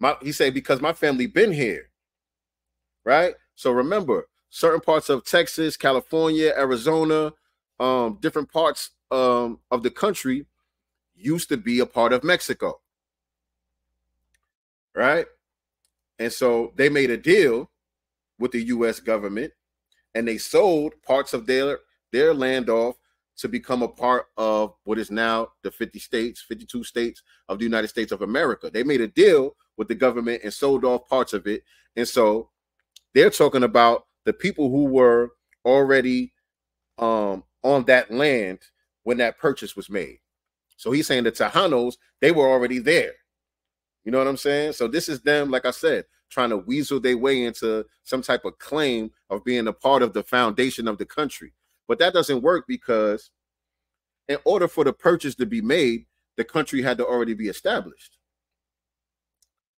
My he said because my family been here, right? So remember, certain parts of Texas, California, Arizona, um, different parts um, of the country used to be a part of Mexico, right? And so they made a deal with the U.S. government, and they sold parts of their their land off to become a part of what is now the 50 states, 52 states of the United States of America. They made a deal with the government and sold off parts of it. And so they're talking about the people who were already um, on that land when that purchase was made. So he's saying the Tejanos, they were already there. You know what I'm saying? So this is them, like I said, trying to weasel their way into some type of claim of being a part of the foundation of the country. But that doesn't work because in order for the purchase to be made, the country had to already be established.